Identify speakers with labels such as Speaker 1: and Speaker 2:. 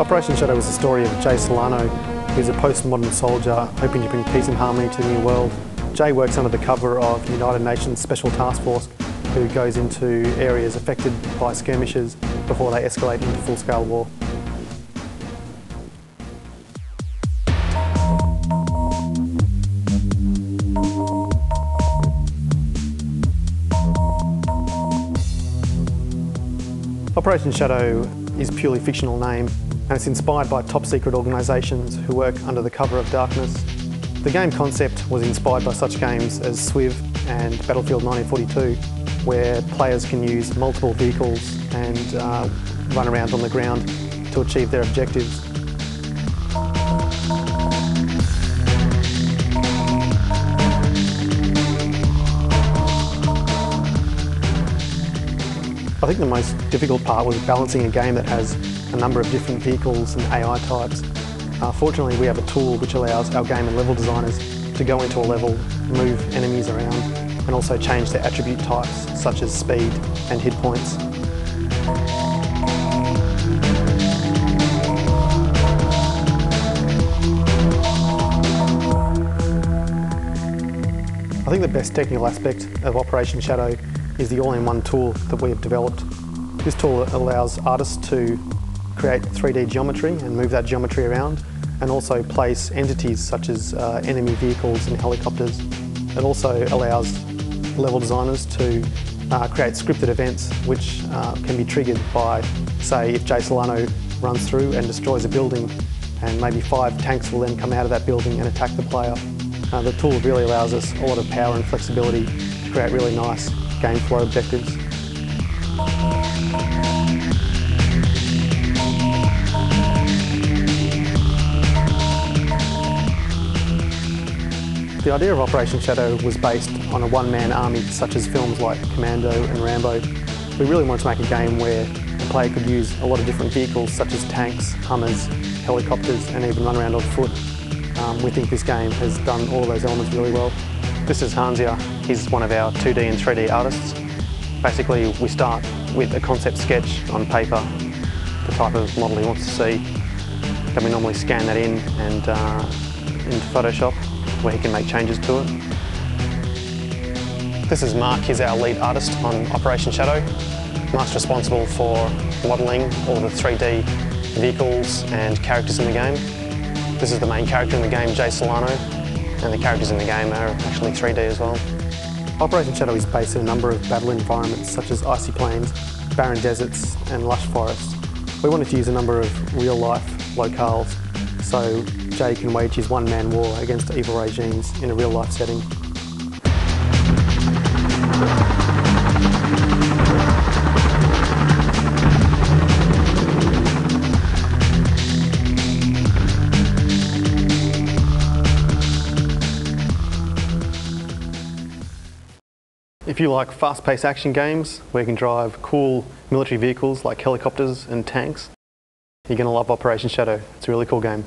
Speaker 1: Operation Shadow is the story of Jay Solano, who's a postmodern soldier hoping to bring peace and harmony to the new world. Jay works under the cover of the United Nations Special Task Force, who goes into areas affected by skirmishes before they escalate into full-scale war. Operation Shadow is purely fictional name and it's inspired by top secret organisations who work under the cover of darkness. The game concept was inspired by such games as SWIV and Battlefield 1942 where players can use multiple vehicles and uh, run around on the ground to achieve their objectives. I think the most difficult part was balancing a game that has a number of different vehicles and AI types. Uh, fortunately, we have a tool which allows our game and level designers to go into a level, move enemies around, and also change their attribute types, such as speed and hit points. I think the best technical aspect of Operation Shadow is the all-in-one tool that we have developed. This tool allows artists to create 3D geometry and move that geometry around and also place entities such as uh, enemy vehicles and helicopters. It also allows level designers to uh, create scripted events which uh, can be triggered by, say, if Jay Solano runs through and destroys a building and maybe five tanks will then come out of that building and attack the player. Uh, the tool really allows us a lot of power and flexibility to create really nice game flow objectives. The idea of Operation Shadow was based on a one-man army such as films like Commando and Rambo. We really wanted to make a game where the player could use a lot of different vehicles such as tanks, Hummers, helicopters and even run around on foot. Um, we think this game has done all of those elements really well. This is Hansia. He's one of our 2D and 3D artists. Basically, we start with a concept sketch on paper, the type of model he wants to see. Then we normally scan that in and uh, into Photoshop where he can make changes to it. This is Mark, he's our lead artist on Operation Shadow. Mark's responsible for modelling all the 3D vehicles and characters in the game. This is the main character in the game, Jay Solano, and the characters in the game are actually 3D as well. Operation Shadow is based in a number of battle environments such as icy plains, barren deserts and lush forests. We wanted to use a number of real-life locales so Jay can wage his one-man war against evil regimes in a real-life setting. If you like fast-paced action games where you can drive cool military vehicles like helicopters and tanks, you're going to love Operation Shadow. It's a really cool game.